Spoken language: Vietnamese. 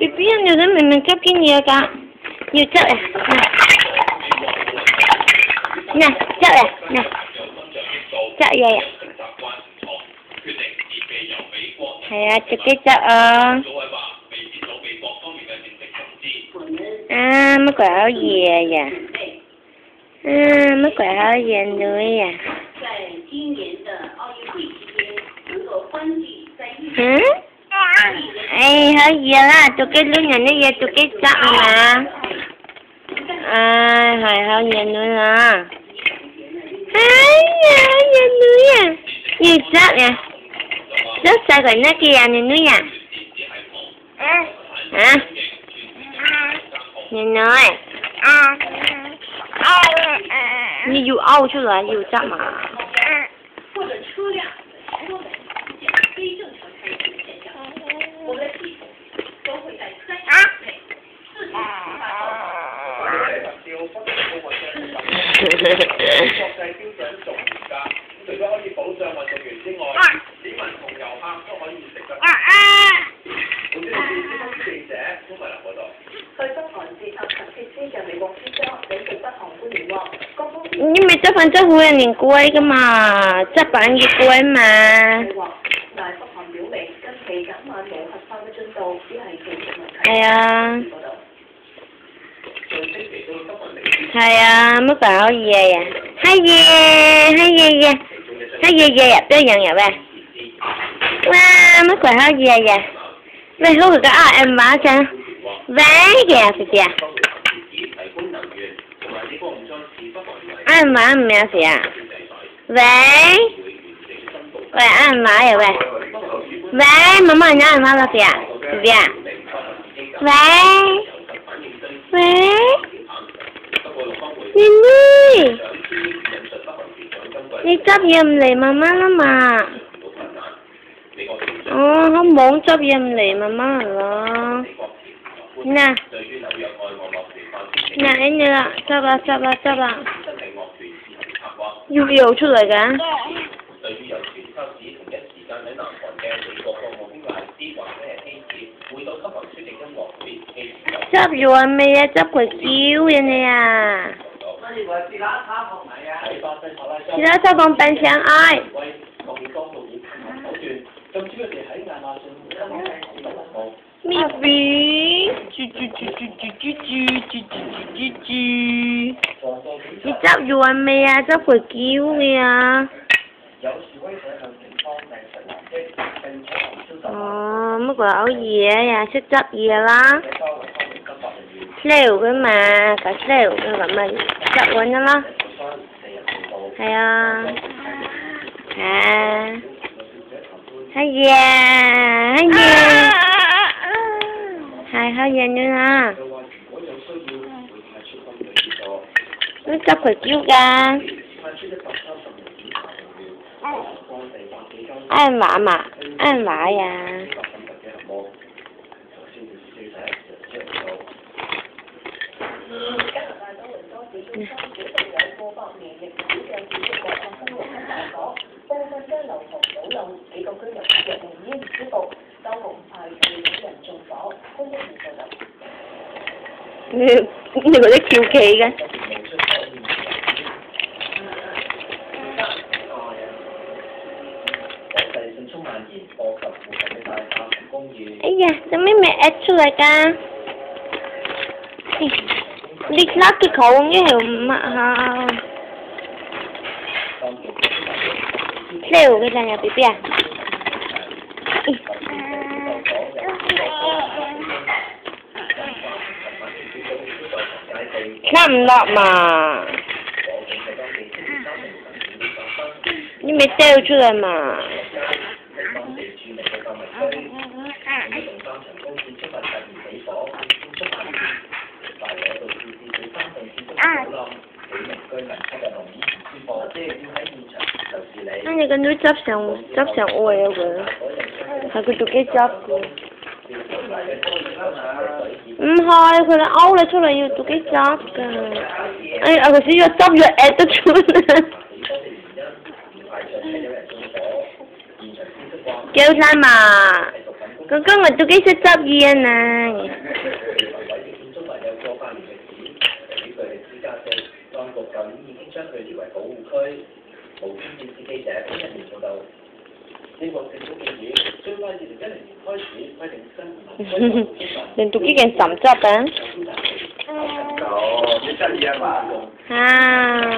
Pipi nhiều thế mình mình chấp cái nhiều cả nhiều chấp này nè chấp này nè chấp vậy ạ 係啊，自己執啊。啊，乜鬼好嘢呀？啊，乜鬼好嘢女呀？嗯？ai hết giờ là tụi cái lúc này nó về tụi cái chậm mà. À hồi hao giờ nữa nè hai giờ giờ nữa à như chậm nè. Rất sai còn nó kia nè nữa nè hả? Nhìn nói như dù âu chưa rồi, dù chậm mà. 国际标准做而家，除咗可以保障运动员之外，市民同游客都可以食得。本地记者钟慧琳报道。去北韩视察核设施嘅美国专家领导北韩官员话，各方面因为执份执会系连龟噶嘛，执版嘅龟嘛。计划，但系北韩表明近期减慢无核化嘅进度只系技术问题。系啊， Thầy à, mới bảo về à. Hay về, hay về về. Hay về về à, tới nhận nhà ba. Ba mất bảo hay về về. Về hú cái ở em bảo cho. Vé kìa à? kìa. Em bảo mẹ thì à. Vé. Vậy em bảo rồi vậy. Vé mà mà nhà em bảo là gì à? Gì à? Vé. Vé. 執嘢唔嚟媽媽啦嘛。哦，好冇執嘢唔嚟媽媽咯。嗱，嗱你啦，執啦執啦執啦。要游出嚟嘅。對於有傳修子同一時間喺南韓嘅美國國務卿賴斯華咧希爾會到執行書嘅音樂會，執完未啊？執佢屌人哋啊！喺巴西帕拉其他收放笨上爱。威抗议当局以强硬手段禁止佢哋喺亚马逊森林市民放。咪咪，猪猪猪猪猪猪猪猪猪猪猪。你执完未啊？执佢叫嘅啊！有示威者向警方掟实弹击，并且行消哦，乜鬼好嘢呀？识执嘢啦，社交为当地执法人员撩佢 thấy không? À. Thấy da. Thấy da. Hai thấy da nữa ha. Nó chắc phải cứu ra. Ai mà mà, ai mà à? Thank. 明顯唔舒服，當局派遣人縱火，攻擊唔到。你你嗰啲跳棋嘅？哎呀，做咩未 at 出嚟㗎？你拉佢口呢條乜嚇？呢條嘅就係 B B 啊？Khăm lọ mà. Như mới teo chứ rồi mà. Anh cái nước chấp sẵn chấp sẵn ôi rồi Aku tukar cap. Không thôi, 佢哋勾你出嚟要自己執噶。哎，我頭先要執要誒得出嚟。叫曬嘛，哥哥我自己識執嘢啊！當局舊年已經將佢列為保護區，無端端自記者一年做到。呢個政府建議。nên tụi kia sắm chặt á ha